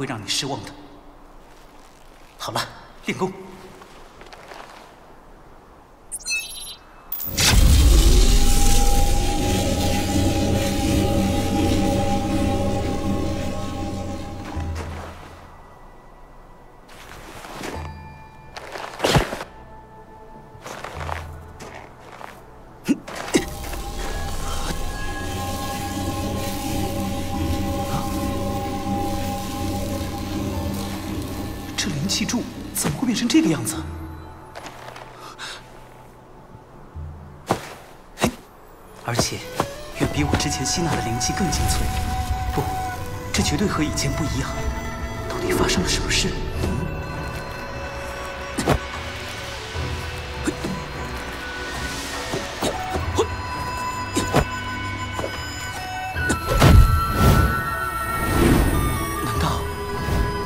会让你失望的。好了，练功。更精粹。不，这绝对和以前不一样。到底发生了什么事？难道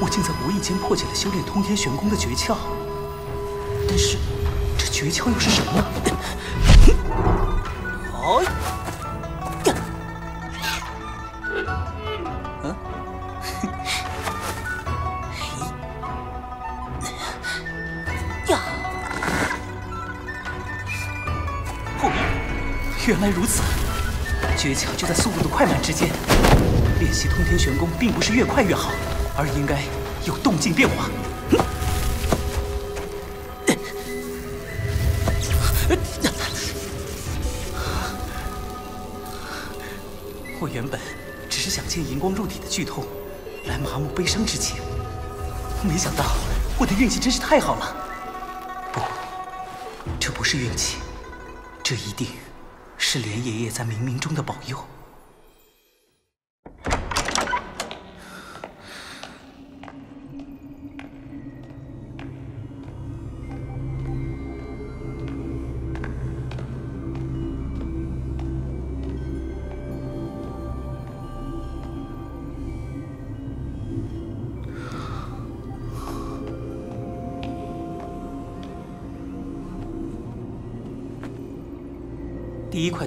我竟在无意间破解了修炼通天玄功的诀窍？但是，这诀窍又是什么呢？哎原来如此，诀窍就在速度的快慢之间。练习通天玄功并不是越快越好，而应该有动静变化。我原本只是想借荧光入体的剧痛来麻木悲伤之情，没想到我的运气真是太好了。不，这不是运气，这一定是连爷爷在冥冥中的保佑。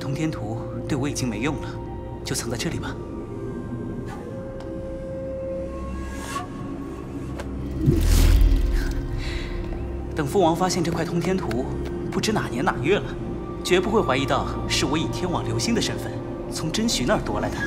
通天图对我已经没用了，就藏在这里吧。等父王发现这块通天图，不知哪年哪月了，绝不会怀疑到是我以天网流星的身份从真徐那儿夺来的。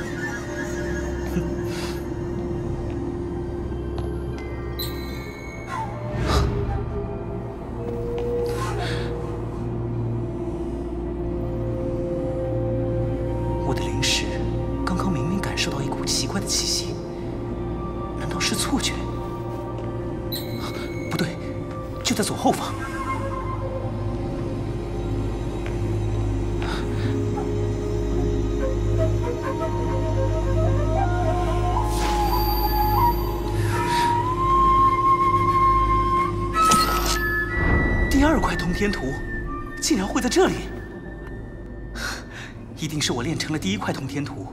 是我练成了第一块通天图，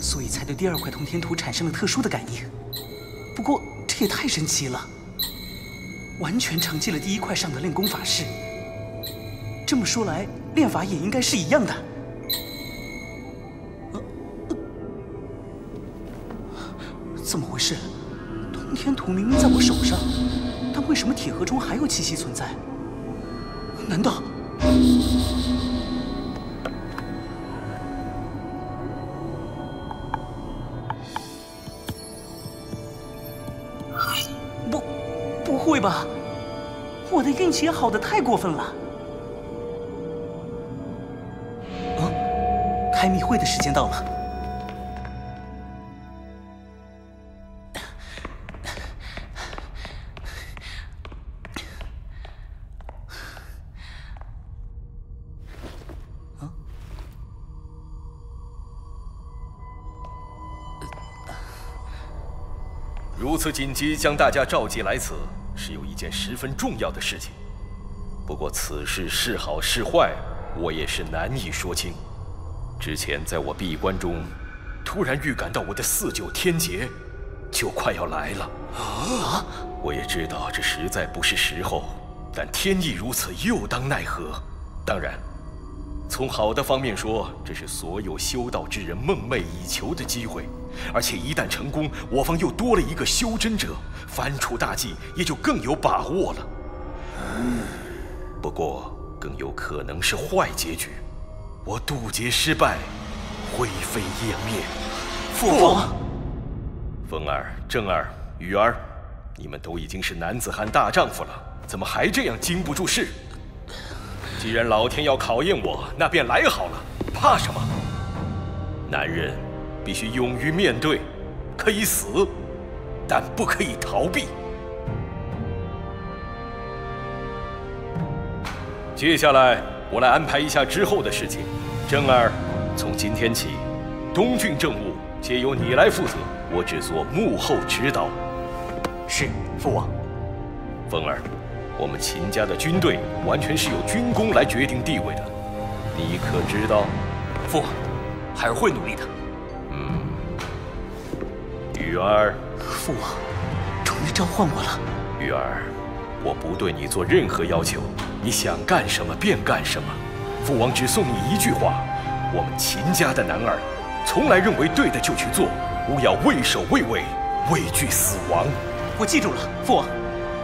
所以才对第二块通天图产生了特殊的感应。不过这也太神奇了，完全承继了第一块上的练功法式。这么说来，练法也应该是一样的。怎么回事？通天图明明在我手上，但为什么铁盒中还有气息存在？难道？我的运气也好的太过分了。嗯，开密会的时间到了。如此紧急将大家召集来此，是有一件十分重要的事情。不过此事是好是坏，我也是难以说清。之前在我闭关中，突然预感到我的四九天劫就快要来了。啊！我也知道这实在不是时候，但天意如此，又当奈何？当然，从好的方面说，这是所有修道之人梦寐以求的机会，而且一旦成功，我方又多了一个修真者，翻出大计也就更有把握了。不过，更有可能是坏结局，我渡劫失败，灰飞烟灭。父王，风儿、正儿、雨儿，你们都已经是男子汉大丈夫了，怎么还这样经不住事？既然老天要考验我，那便来好了，怕什么？男人必须勇于面对，可以死，但不可以逃避。接下来，我来安排一下之后的事情。正儿，从今天起，东郡政务皆由你来负责，我只做幕后指导。是，父王。风儿，我们秦家的军队完全是由军功来决定地位的，你可知道？父王，孩儿会努力的。嗯。雨儿，父王，终于召唤我了。雨儿。我不对你做任何要求，你想干什么便干什么。父王只送你一句话：我们秦家的男儿，从来认为对的就去做，勿要畏首畏尾，畏惧死亡。我记住了，父王。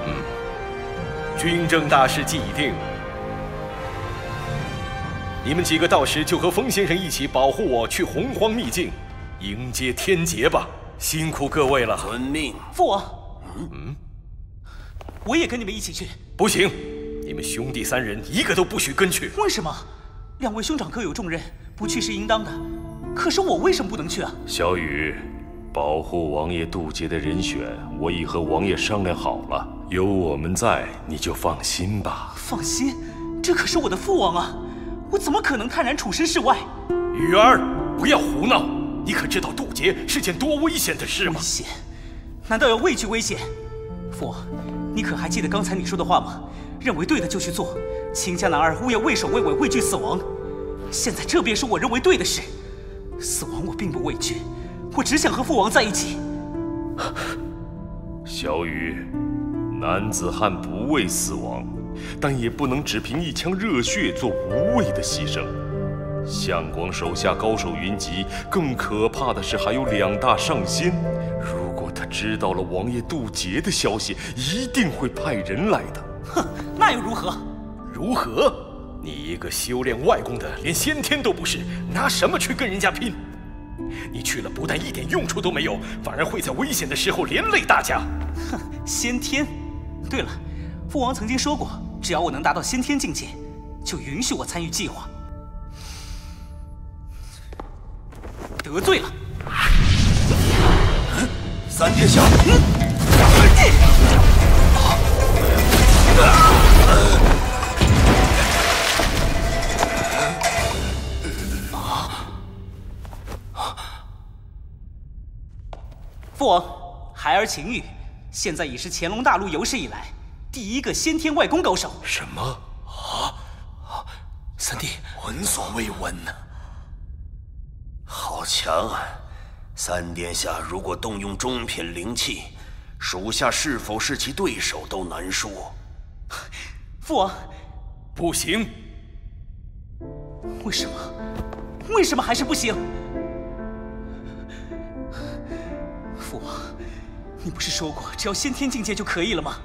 嗯，军政大事既已定，你们几个到时就和风先生一起保护我去洪荒秘境，迎接天劫吧。辛苦各位了。遵命，父王。嗯。我也跟你们一起去。不行，你们兄弟三人一个都不许跟去。为什么？两位兄长各有重任，不去是应当的。可是我为什么不能去啊？小雨，保护王爷渡劫的人选，我已和王爷商量好了。有我们在，你就放心吧。放心？这可是我的父王啊！我怎么可能泰然处身事外？雨儿，不要胡闹！你可知道渡劫是件多危险的事吗？危险？难道要畏惧危险？父王。你可还记得刚才你说的话吗？认为对的就去做，秦家男儿勿要畏首畏尾，畏惧死亡。现在这便是我认为对的事。死亡我并不畏惧，我只想和父王在一起。小雨，男子汉不畏死亡，但也不能只凭一腔热血做无谓的牺牲。相广手下高手云集，更可怕的是还有两大上仙。如果他知道了王爷渡劫的消息，一定会派人来的。哼，那又如何？如何？你一个修炼外功的，连先天都不是，拿什么去跟人家拼？你去了，不但一点用处都没有，反而会在危险的时候连累大家。哼，先天。对了，父王曾经说过，只要我能达到先天境界，就允许我参与计划。得罪了，三殿下。父王，孩儿秦羽，现在已是乾隆大陆有史以来第一个先天外功高手。什么？啊？三弟，闻所未闻呢。好强啊！三殿下如果动用中品灵气，属下是否是其对手都难说。父王，不行。为什么？为什么还是不行？父王，你不是说过只要先天境界就可以了吗？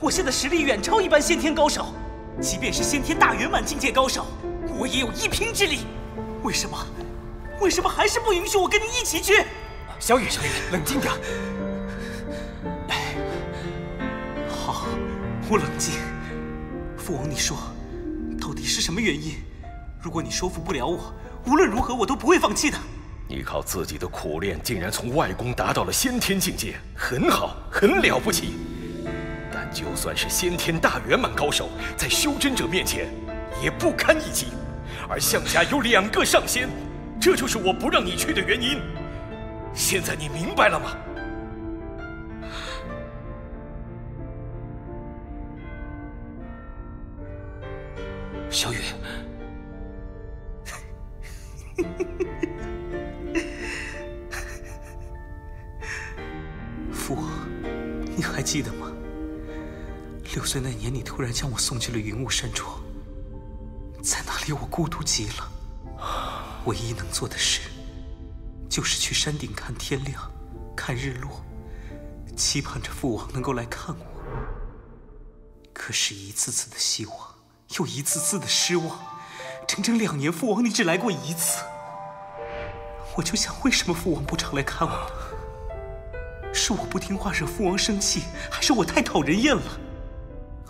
我现在实力远超一般先天高手，即便是先天大圆满境界高手，我也有一拼之力。为什么？为什么还是不允许我跟你一起去？小雨，小雨，冷静点。我冷静。父王，你说，到底是什么原因？如果你说服不了我，无论如何我都不会放弃的。你靠自己的苦练，竟然从外功达到了先天境界，很好，很了不起。但就算是先天大圆满高手，在修真者面前也不堪一击。而项家有两个上仙。这就是我不让你去的原因。现在你明白了吗，将我送去了云雾山庄，在那里我孤独极了。唯一能做的事，就是去山顶看天亮，看日落，期盼着父王能够来看我。可是，一次次的希望，又一次次的失望。整整两年，父王你只来过一次。我就想，为什么父王不常来看我呢？是我不听话惹父王生气，还是我太讨人厌了？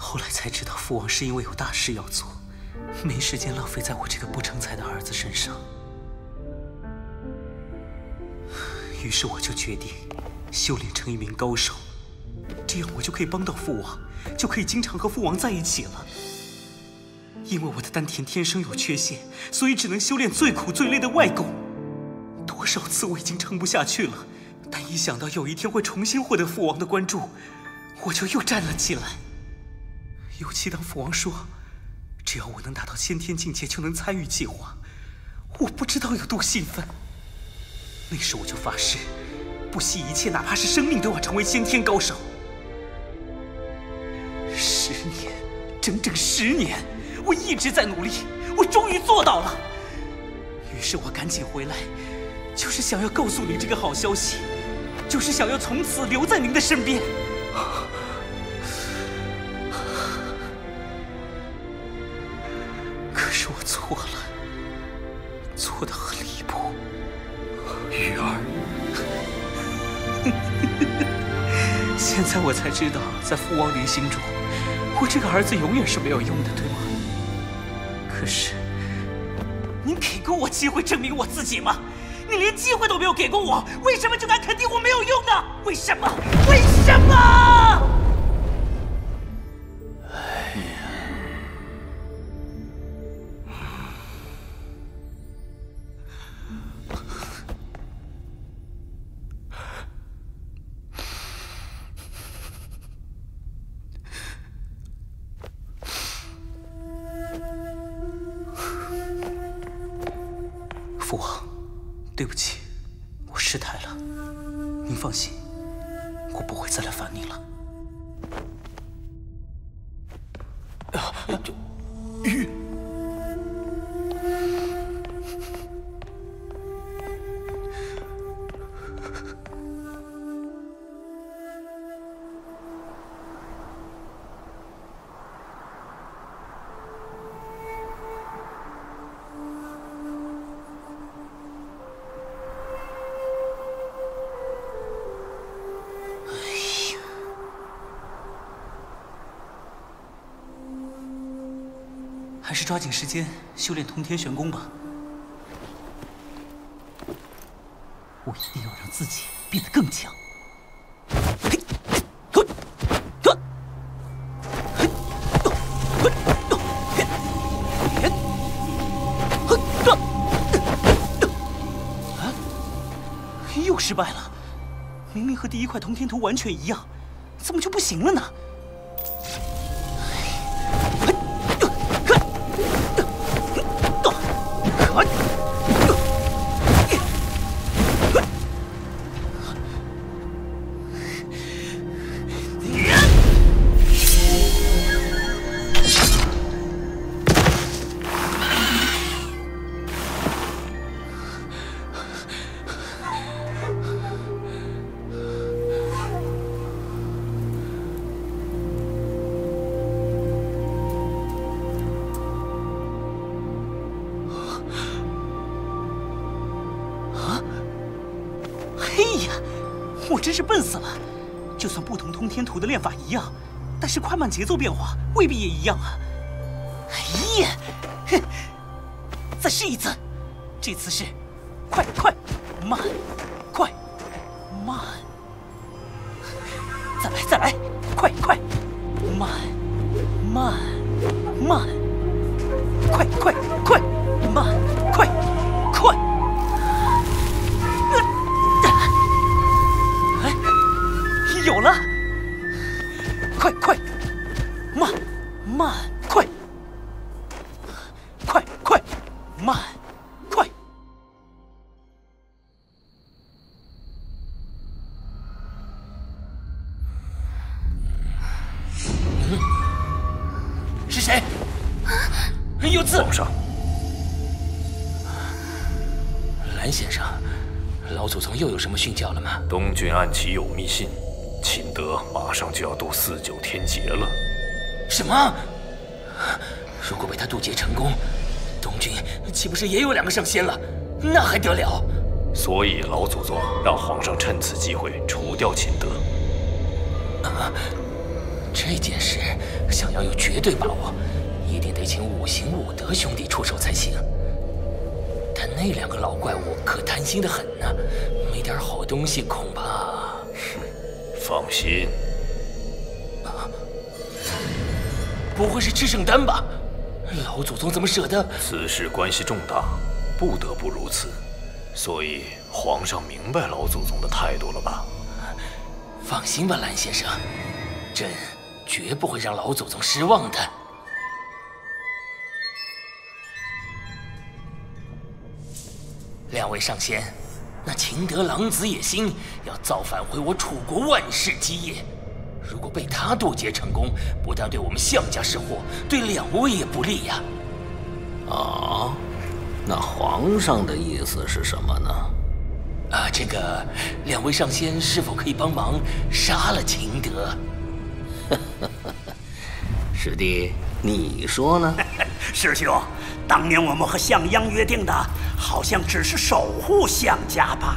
后来才知道，父王是因为有大事要做，没时间浪费在我这个不成才的儿子身上。于是我就决定修炼成一名高手，这样我就可以帮到父王，就可以经常和父王在一起了。因为我的丹田天生有缺陷，所以只能修炼最苦最累的外功。多少次我已经撑不下去了，但一想到有一天会重新获得父王的关注，我就又站了起来。尤其当父王说，只要我能达到先天境界就能参与计划，我不知道有多兴奋。那时我就发誓，不惜一切，哪怕是生命都要成为先天高手。十年，整整十年，我一直在努力，我终于做到了。于是我赶紧回来，就是想要告诉你这个好消息，就是想要从此留在您的身边。现在我才知道，在父王您心中，我这个儿子永远是没有用的，对吗？可是，您给过我机会证明我自己吗？你连机会都没有给过我，为什么就敢肯定我没有用呢？为什么？为什么？就，是抓紧时间修炼通天玄功吧。我一定要让自己变得更强。啊！又失败了。明明和第一块通天图完全一样，怎么就不行了呢？哎呀，我真是笨死了！就算不同通天图的练法一样，但是快慢节奏变化未必也一样啊！哎呀，哼，再试一次，这次是快快慢快慢，再来再来，快快慢慢慢，皇上。蓝先生老祖宗又有什么训教了吗？东郡暗棋有密信秦德马上就要渡四九天劫了。什么？如果被他渡劫成功东郡岂不是也有两个上仙了？那还得了？所以老祖宗让皇上趁此机会除掉秦德。啊这件事想要有绝对把握。一定得请五行五德兄弟出手才行。但那两个老怪物可贪心的很呢，没点好东西恐怕……哼，放心。啊，不会是吃圣丹吧？老祖宗怎么舍得？此事关系重大，不得不如此。所以皇上明白老祖宗的态度了吧？放心吧，蓝先生，朕绝不会让老祖宗失望的。两位上仙，那秦德狼子野心，要造反毁我楚国万世基业。如果被他渡劫成功，不但对我们项家是祸，对两位也不利呀。啊？那皇上的意思是什么呢？啊，这个两位上仙是否可以帮忙杀了秦德？师弟，你说呢？师兄，当年我们和项央约定的，好像只是守护项家吧？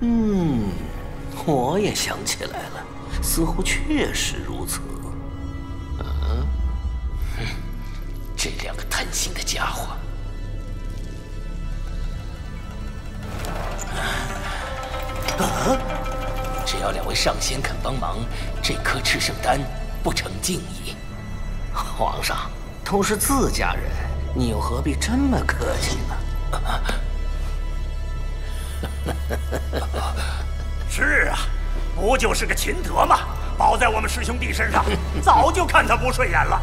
嗯，我也想起来了，似乎确实如此。嗯，这两个贪心的家伙。啊！只要两位上仙肯帮忙，这颗赤圣丹不成敬意。皇上都是自家人，你又何必这么客气呢？是啊，不就是个秦德吗？包在我们师兄弟身上，早就看他不顺眼了。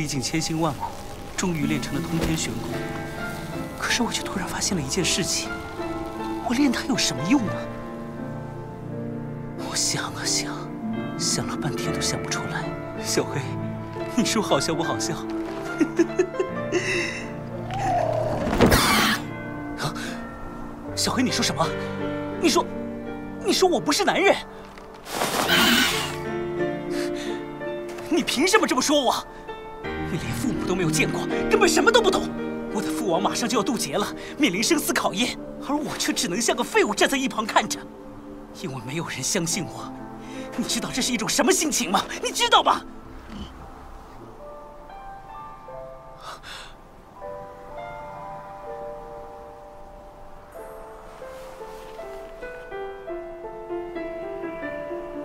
历尽千辛万苦，终于练成了通天玄功。可是我却突然发现了一件事情：我练它有什么用呢？我想啊想，想了半天都想不出来。小黑，你说好笑不好笑？啊！小黑，你说什么？你说，你说我不是男人？你凭什么这么说我？都没有见过，根本什么都不懂。我的父王马上就要渡劫了，面临生死考验，而我却只能像个废物站在一旁看着，因为没有人相信我。你知道这是一种什么心情吗？你知道吗？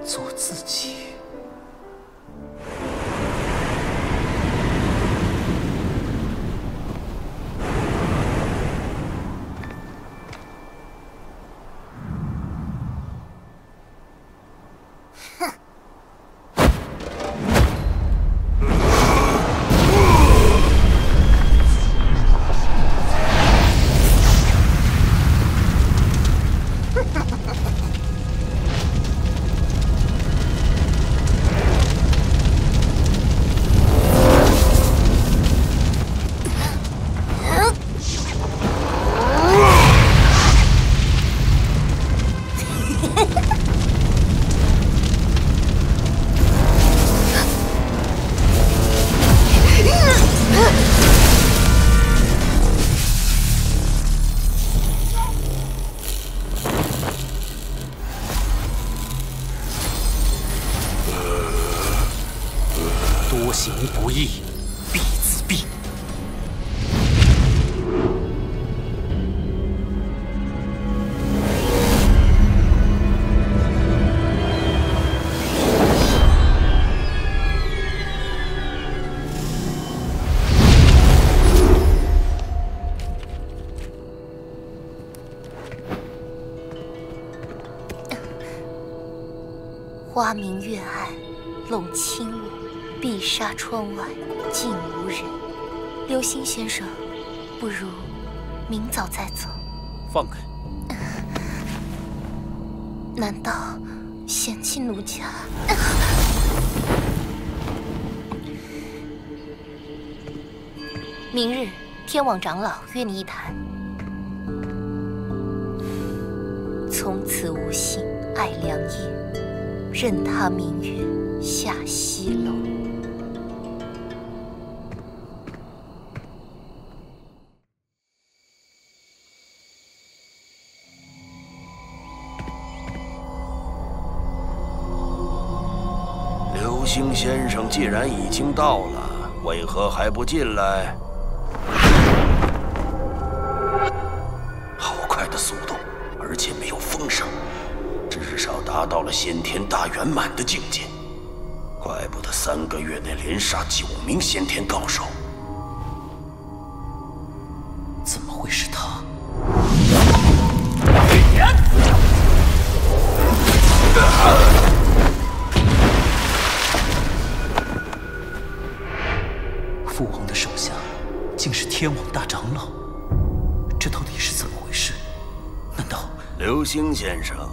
做自己。窗外竟无人。流星先生，不如明早再走。放开！难道嫌弃奴家？明日，天网长老约你一谈。从此无心爱良夜，任他明月下西楼。先生既然已经到了，为何还不进来？好快的速度，而且没有风声，至少达到了先天大圆满的境界。怪不得三个月内连杀九名先天高手。天王大长老，这到底是怎么回事？难道流星先生，